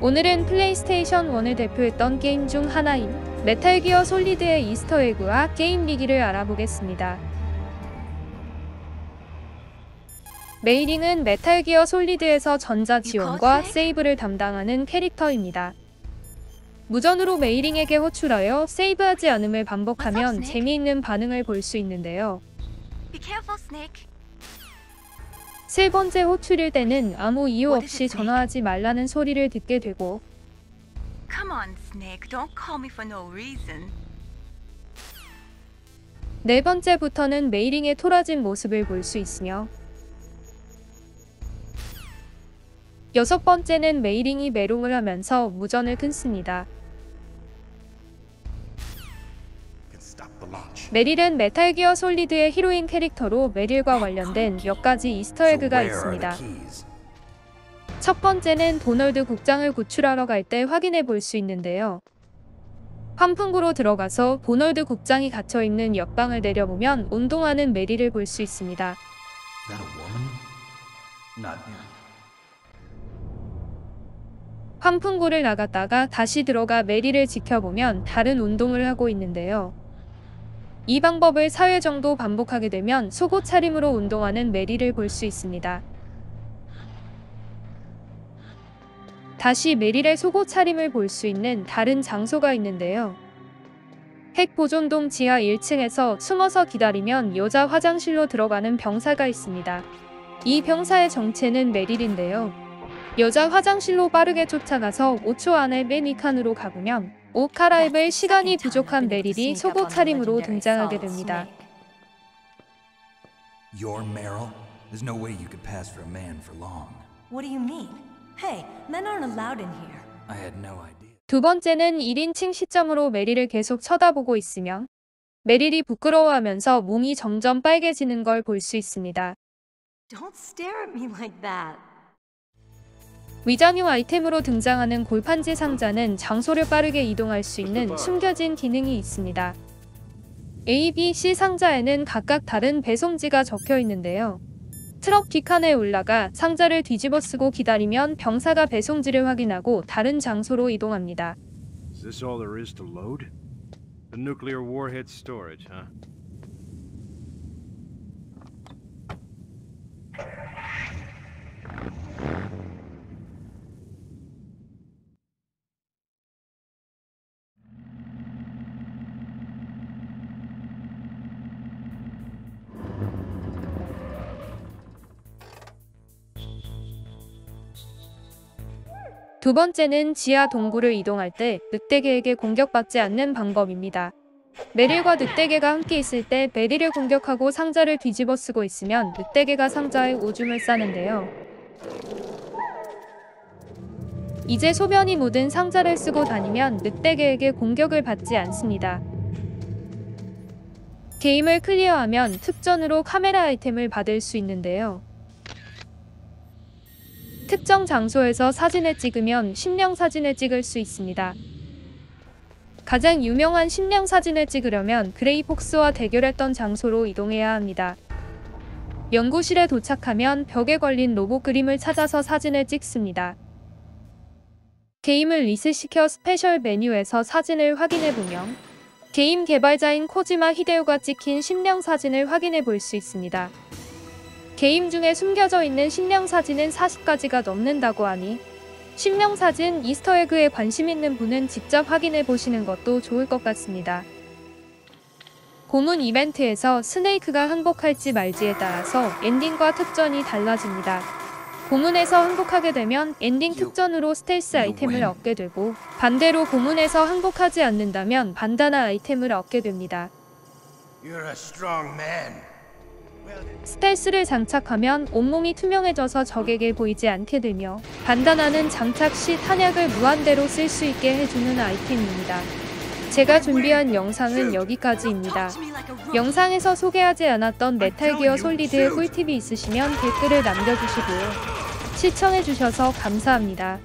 오늘은 플레이스테이션 1을 대표했던 게임 중 하나인 Metal Gear Solid의 Easter egg와 게임 비기를 알아보겠습니다. 메이링은 Metal Gear Solid에서 전자 지원과 세이브를 담당하는 캐릭터입니다. 무전으로 메이링에게 호출하여 세이브하지 않음을 반복하면 재미있는 반응을 볼 수 있는데요. 세 번째 호출일 때는 아무 이유 없이? 전화하지 말라는 소리를 듣게 되고 Come on, Snake. Don't call me for no reason. 네 번째부터는 메이링의 토라진 모습을 볼 수 있으며 여섯 번째는 메이링이 메롱을 하면서 무전을 끊습니다. 메릴은 Metal Gear Solid의 히로인 캐릭터로 메릴과 관련된 몇 가지 이스터 So 에그가 where are the 있습니다. 첫 번째는 도널드 국장을 구출하러 갈 때 확인해 볼 수 있는데요. 환풍구로 들어가서 도널드 국장이 갇혀 있는 옆방을 내려보면 운동하는 메릴을 볼 수 있습니다. 환풍구를 나갔다가 다시 들어가 메릴을 지켜보면 다른 운동을 하고 있는데요. 이 방법을 4회 정도 반복하게 되면 속옷 차림으로 운동하는 메리를 볼 수 있습니다. 다시 메릴의 속옷 차림을 볼 수 있는 다른 장소가 있는데요. 핵 보존동 지하 1층에서 숨어서 기다리면 여자 화장실로 들어가는 병사가 있습니다. 이 병사의 정체는 메릴인데요. 여자 화장실로 빠르게 쫓아가서 5초 안에 맨 위칸으로 가보면 옷 갈아입을 시간이 부족한 메릴이 속옷 차림으로 등장하게 됩니다. You're Meryl? There's no way you could pass for a man for long. What do you mean? Hey, men aren't allowed in here. I had no idea. 두 번째는 1인칭 시점으로 메릴을 계속 쳐다보고 있으며 메릴이 부끄러워하면서 몸이 점점 빨개지는 걸 볼 수 있습니다. Don't stare at me like that. 위장용 아이템으로 등장하는 골판지 상자는 장소를 빠르게 이동할 수 있는 숨겨진 기능이 있습니다. A, B, C 상자에는 각각 다른 배송지가 적혀 있는데요. 트럭 뒷칸에 올라가 상자를 뒤집어 쓰고 기다리면 병사가 배송지를 확인하고 다른 장소로 이동합니다. Is this all there is to load? The nuclear warhead storage, huh? 두 번째는 지하 동굴을 이동할 때 늑대개에게 공격받지 않는 방법입니다. 메릴과 늑대개가 함께 있을 때 메릴을 공격하고 상자를 뒤집어 쓰고 있으면 늑대개가 상자에 오줌을 싸는데요. 이제 소변이 묻은 상자를 쓰고 다니면 늑대개에게 공격을 받지 않습니다. 게임을 클리어하면 특전으로 카메라 아이템을 받을 수 있는데요. 특정 장소에서 사진을 찍으면 심령 사진을 찍을 수 있습니다. 가장 유명한 심령 사진을 찍으려면 그레이 폭스와 대결했던 장소로 이동해야 합니다. 연구실에 도착하면 벽에 걸린 로봇 그림을 찾아서 사진을 찍습니다. 게임을 리셋시켜 special 메뉴에서 사진을 확인해보면 게임 개발자인 코지마 히데오가 찍힌 심령 사진을 확인해 볼 수 있습니다. 게임 중에 숨겨져 있는 심령 사진은 40가지가 넘는다고 하니 심령 사진 Easter egg에 관심 있는 분은 직접 확인해 보시는 것도 좋을 것 같습니다. 고문 이벤트에서 스네이크가 항복할지 말지에 따라서 엔딩과 특전이 달라집니다. 고문에서 항복하게 되면 엔딩 특전으로 스텔스 아이템을 얻게 되고 반대로 고문에서 항복하지 않는다면 반다나 아이템을 얻게 됩니다. 스텔스를 장착하면 온몸이 투명해져서 적에게 보이지 않게 되며 반다나는 장착 시 탄약을 무한대로 쓸 수 있게 해주는 아이템입니다. 제가 준비한 영상은 여기까지입니다. 영상에서 소개하지 않았던 Metal Gear Solid의 꿀팁이 있으시면 댓글을 남겨주시고요. 시청해주셔서 감사합니다.